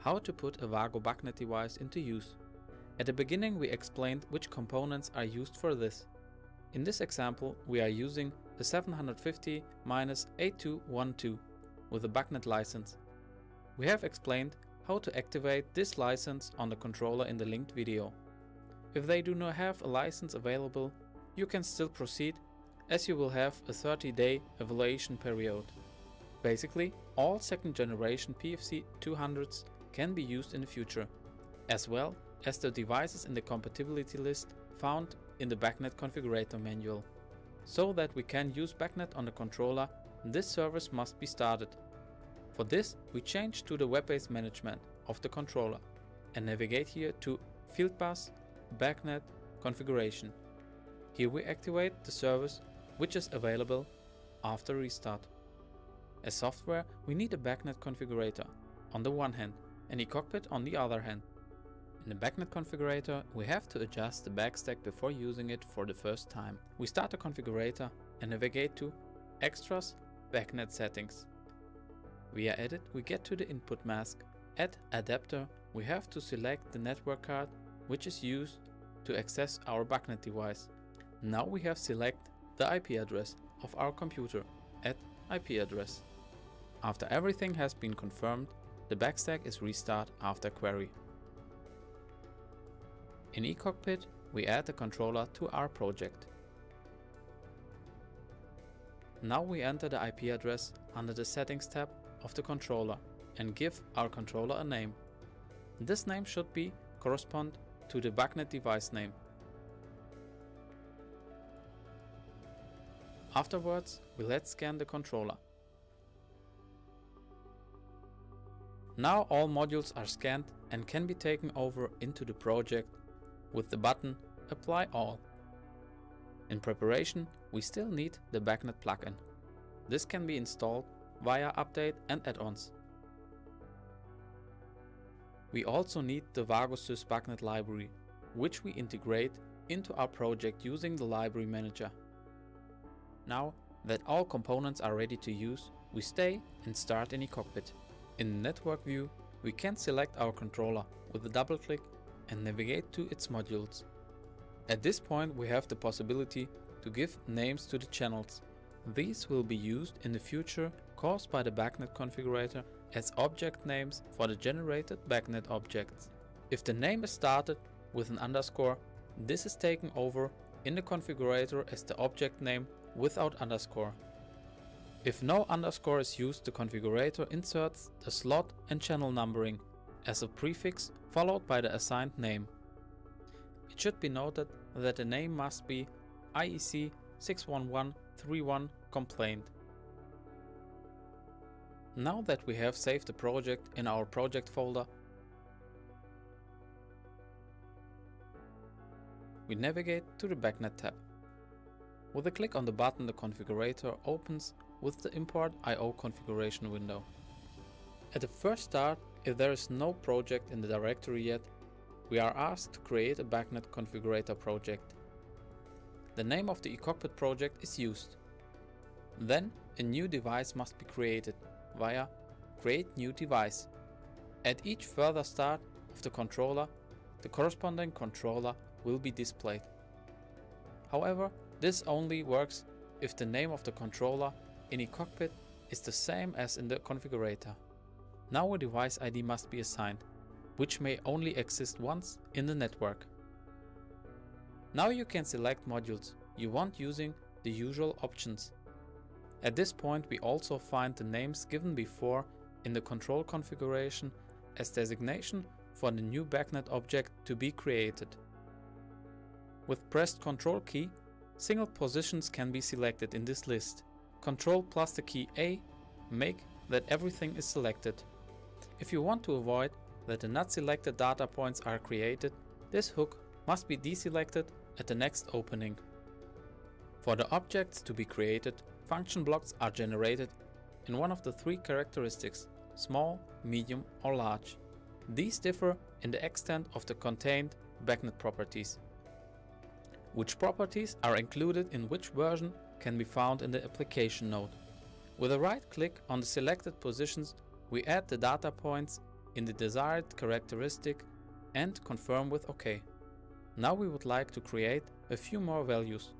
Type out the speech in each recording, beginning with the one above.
how to put a WAGO BACnet device into use. At the beginning we explained which components are used for this. In this example we are using the 750-8212 with a BACnet license. We have explained how to activate this license on the controller in the linked video. If they do not have a license available, you can still proceed as you will have a 30 day evaluation period. Basically, all second generation PFC 200s can be used in the future, as well as the devices in the compatibility list found in the BACnet configurator manual. So that we can use BACnet on the controller, this service must be started. For this, we change to the web-based management of the controller and navigate here to Fieldbus BACnet configuration. Here we activate the service which is available after restart. As software, we need a BACnet configurator on the one hand and cockpit, on the other hand. In the BACnet configurator, we have to adjust the backstack before using it for the first time. We start the configurator and navigate to Extras BACnet settings. Via Edit, we get to the input mask. At Adapter, we have to select the network card which is used to access our BACnet device. Now we have select the IP address of our computer at IP address. After everything has been confirmed, the backstack is restart after query. In eCockpit, we add the controller to our project. Now we enter the IP address under the settings tab of the controller and give our controller a name. This name should be correspond to the BACnet device name. Afterwards, we let's scan the controller. Now all modules are scanned and can be taken over into the project with the button Apply All. In preparation, we still need the BACnet plugin. This can be installed via update and add-ons. We also need the WagoSys BACnet library, which we integrate into our project using the library manager. Now that all components are ready to use, we stay and start any eCockpit. In network view, we can select our controller with a double click and navigate to its modules. At this point we have the possibility to give names to the channels. These will be used in the future caused by the BACnet configurator as object names for the generated BACnet objects. If the name is started with an underscore, this is taken over in the configurator as the object name without underscore. If no underscore is used, the configurator inserts the slot and channel numbering as a prefix followed by the assigned name. It should be noted that the name must be IEC 61131 complaint. Now that we have saved the project in our project folder, we navigate to the BACnet tab. With a click on the button the configurator opens with the import IO configuration window. At the first start, if there is no project in the directory yet, we are asked to create a BACnet configurator project. The name of the eCockpit project is used. Then a new device must be created via Create New Device. At each further start of the controller, the corresponding controller will be displayed. However, this only works if the name of the controller in eCockpit is the same as in the configurator. Now a device ID must be assigned, which may only exist once in the network. Now you can select modules you want using the usual options. At this point we also find the names given before in the control configuration as designation for the new BACnet object to be created. With pressed Ctrl key, Single positions can be selected in this list. Control plus the key A make that everything is selected. If you want to avoid that the not selected data points are created, this hook must be deselected at the next opening. For the objects to be created, function blocks are generated in one of the three characteristics, small, medium or large. These differ in the extent of the contained BACnet properties. Which properties are included in which version can be found in the application note. With a right click on the selected positions, we add the data points in the desired characteristic and confirm with OK. Now we would like to create a few more values.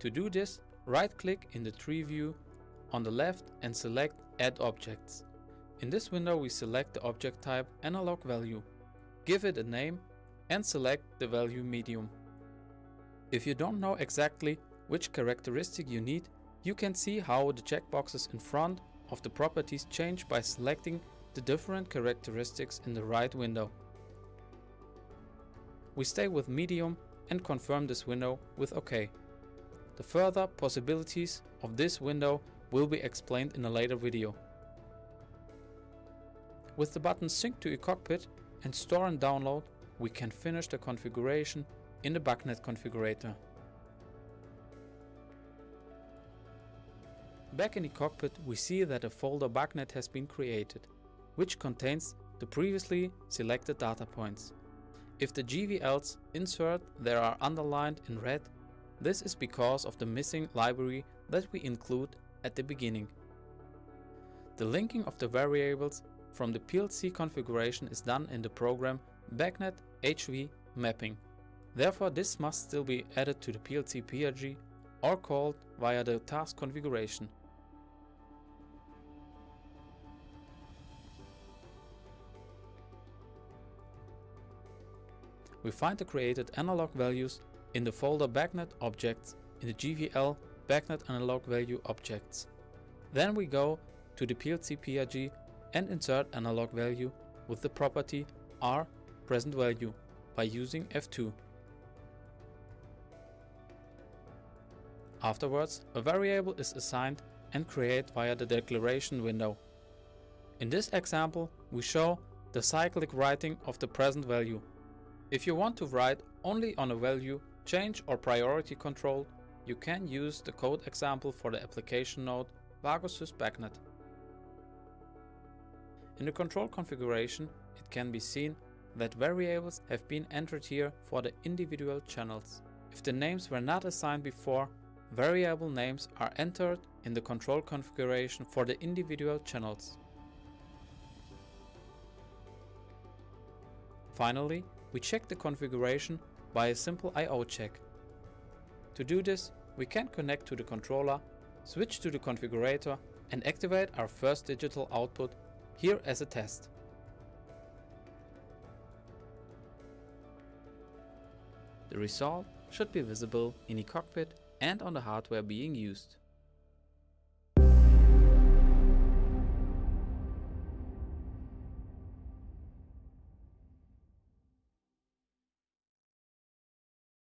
To do this, right click in the tree view on the left and select Add Objects. In this window we select the object type analog value, give it a name and select the value medium. If you don't know exactly which characteristic you need, you can see how the checkboxes in front of the properties change by selecting the different characteristics in the right window. We stay with medium and confirm this window with OK. The further possibilities of this window will be explained in a later video. With the button Sync to eCockpit and Store and Download, we can finish the configuration in the BACnet configurator. Back in the cockpit we see that a folder BACnet has been created, which contains the previously selected data points. If the GVLs insert there are underlined in red, this is because of the missing library that we include at the beginning. The linking of the variables from the PLC configuration is done in the program BACnet HV mapping. Therefore this must still be added to the PLC PRG or called via the task configuration. We find the created analog values in the folder BACnet objects in the GVL BACnet analog value objects. Then we go to the PLC PRG and insert analog value with the property R present value by using F2. Afterwards, a variable is assigned and created via the declaration window. In this example, we show the cyclic writing of the present value if you want to write only on a value, change or priority control, you can use the code example for the application note WagoSys BACnet. In the control configuration, it can be seen that variables have been entered here for the individual channels. If the names were not assigned before, variable names are entered in the control configuration for the individual channels. Finally, we check the configuration by a simple I.O. check. To do this, we can connect to the controller, switch to the configurator and activate our first digital output here as a test. The result should be visible in the cockpit and on the hardware being used.